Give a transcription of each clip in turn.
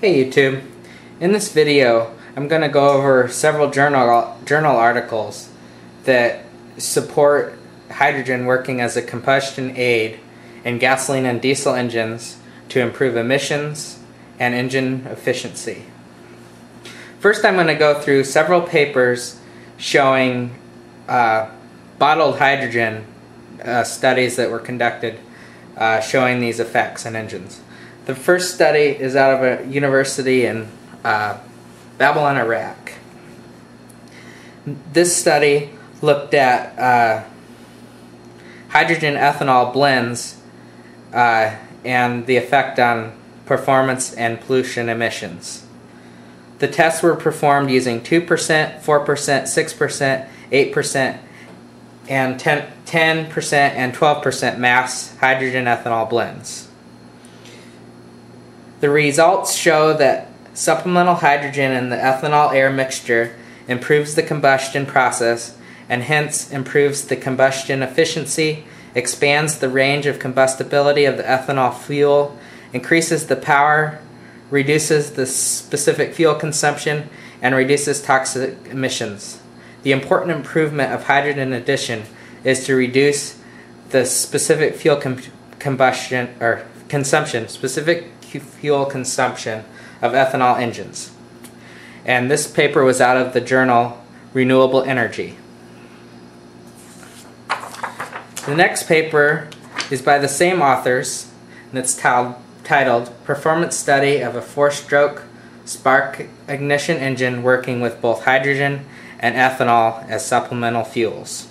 Hey YouTube, in this video I'm going to go over several journal, journal articles that support hydrogen working as a combustion aid in gasoline and diesel engines to improve emissions and engine efficiency. First I'm going to go through several papers showing uh, bottled hydrogen uh, studies that were conducted uh, showing these effects in engines. The first study is out of a university in uh, Babylon, Iraq. This study looked at uh, hydrogen ethanol blends uh, and the effect on performance and pollution emissions. The tests were performed using 2%, 4%, 6%, 8%, and 10, 10% and 12% mass hydrogen ethanol blends. The results show that supplemental hydrogen in the ethanol air mixture improves the combustion process and hence improves the combustion efficiency, expands the range of combustibility of the ethanol fuel, increases the power, reduces the specific fuel consumption, and reduces toxic emissions. The important improvement of hydrogen addition is to reduce the specific fuel com combustion or consumption, specific fuel consumption of ethanol engines. And this paper was out of the journal Renewable Energy. The next paper is by the same authors, and it's titled Performance Study of a Four-Stroke Spark Ignition Engine Working with Both Hydrogen and Ethanol as Supplemental Fuels.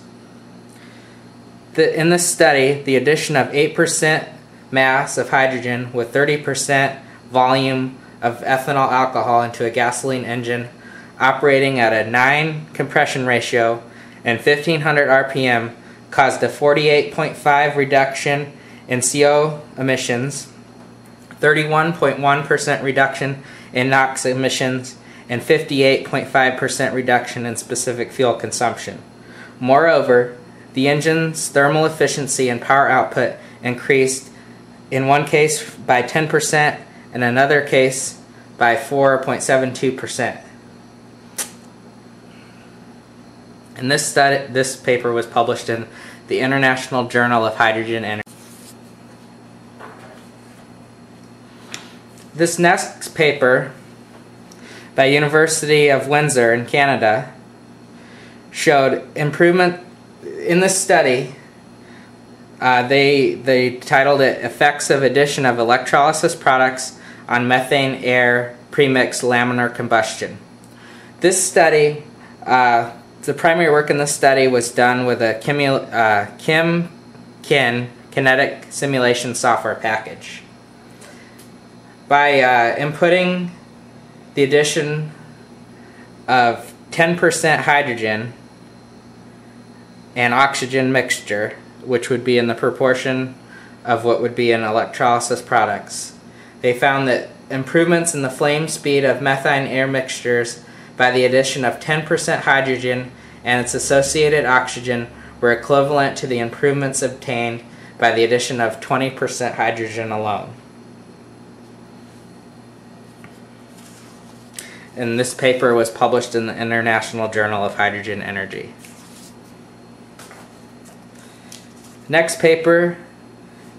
The, in this study, the addition of 8% mass of hydrogen with 30% volume of ethanol alcohol into a gasoline engine operating at a 9 compression ratio and 1500 RPM caused a 48.5 reduction in CO emissions, 31.1% reduction in NOx emissions, and 58.5% reduction in specific fuel consumption. Moreover, the engine's thermal efficiency and power output increased in one case by 10%, and another case by 4.72%. And this study, this paper was published in the International Journal of Hydrogen Energy. This next paper by University of Windsor in Canada showed improvement in this study uh, they they titled it "Effects of Addition of Electrolysis Products on Methane Air Premix Laminar Combustion." This study, uh, the primary work in this study was done with a Kimu, uh, Kim Kin kinetic simulation software package. By uh, inputting the addition of 10% hydrogen and oxygen mixture which would be in the proportion of what would be in electrolysis products. They found that improvements in the flame speed of methane air mixtures by the addition of 10% hydrogen and its associated oxygen were equivalent to the improvements obtained by the addition of 20% hydrogen alone. And this paper was published in the International Journal of Hydrogen Energy. Next paper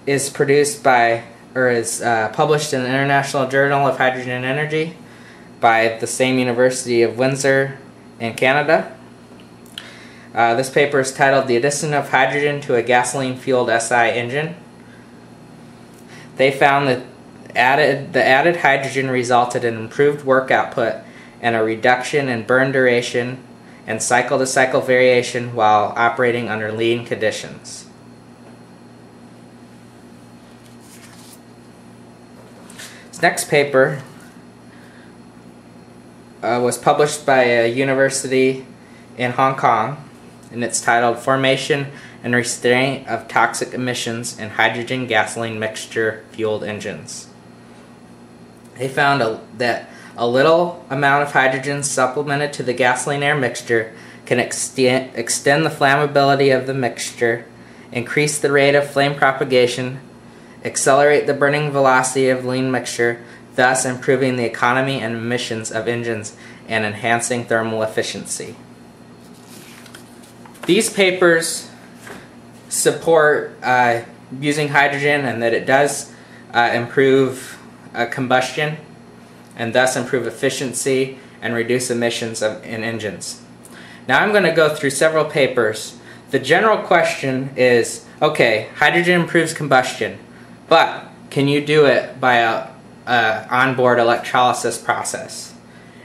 is produced by, or is uh, published in the International Journal of Hydrogen and Energy by the same University of Windsor in Canada. Uh, this paper is titled The Addition of Hydrogen to a Gasoline-Fueled SI Engine. They found that added, the added hydrogen resulted in improved work output and a reduction in burn duration and cycle-to-cycle -cycle variation while operating under lean conditions. Next paper uh, was published by a university in Hong Kong and it's titled Formation and Restraint of Toxic Emissions in Hydrogen Gasoline Mixture Fueled Engines. They found a, that a little amount of hydrogen supplemented to the gasoline air mixture can extend, extend the flammability of the mixture, increase the rate of flame propagation, accelerate the burning velocity of lean mixture, thus improving the economy and emissions of engines and enhancing thermal efficiency. These papers support uh, using hydrogen and that it does uh, improve uh, combustion and thus improve efficiency and reduce emissions of, in engines. Now I'm going to go through several papers. The general question is, okay, hydrogen improves combustion, but can you do it by a, a onboard electrolysis process?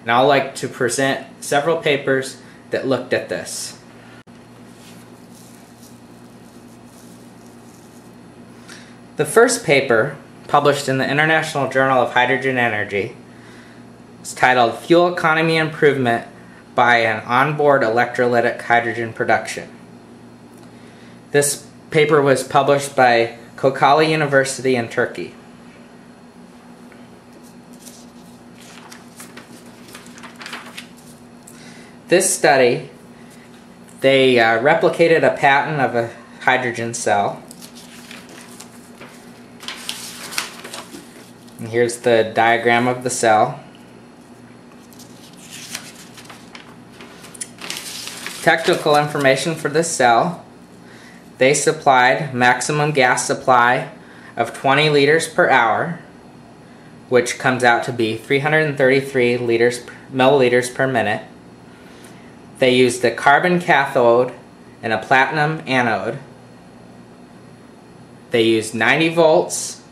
And I'd like to present several papers that looked at this. The first paper, published in the International Journal of Hydrogen Energy, is titled Fuel Economy Improvement by an Onboard Electrolytic Hydrogen Production. This paper was published by Kocaeli University in Turkey. This study, they uh, replicated a pattern of a hydrogen cell And here's the diagram of the cell. Technical information for this cell. They supplied maximum gas supply of 20 liters per hour, which comes out to be 333 liters milliliters per minute. They used a carbon cathode and a platinum anode. They used 90 volts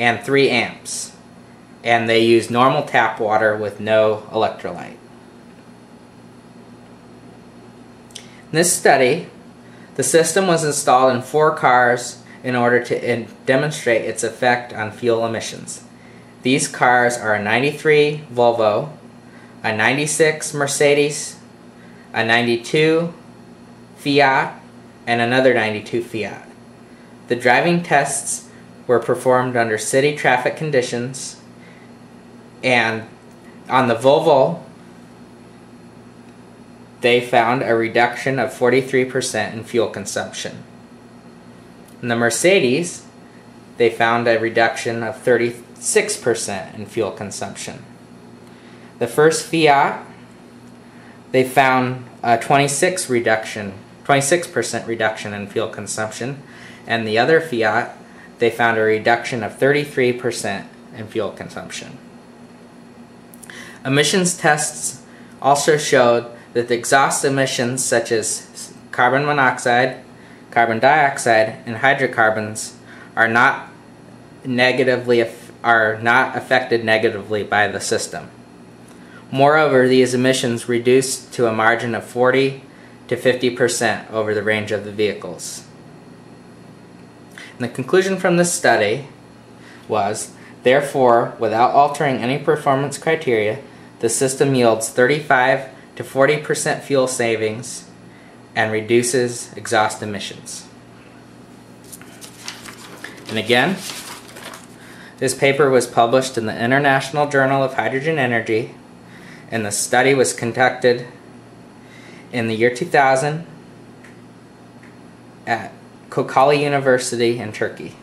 and 3 amps. And they used normal tap water with no electrolyte. In this study, the system was installed in four cars in order to demonstrate its effect on fuel emissions. These cars are a 93 Volvo, a 96 Mercedes, a 92 Fiat, and another 92 Fiat. The driving tests were performed under city traffic conditions and on the Volvo they found a reduction of 43% in fuel consumption. In the Mercedes, they found a reduction of 36% in fuel consumption. The first Fiat, they found a 26 reduction, 26% reduction in fuel consumption, and the other Fiat, they found a reduction of 33% in fuel consumption. Emissions tests also showed that the exhaust emissions such as carbon monoxide, carbon dioxide, and hydrocarbons are not negatively are not affected negatively by the system. Moreover, these emissions reduced to a margin of 40 to 50% over the range of the vehicles. And the conclusion from this study was, therefore, without altering any performance criteria, the system yields 35 to 40% fuel savings and reduces exhaust emissions. And again, this paper was published in the International Journal of Hydrogen Energy, and the study was conducted in the year 2000 at Kocaeli University in Turkey.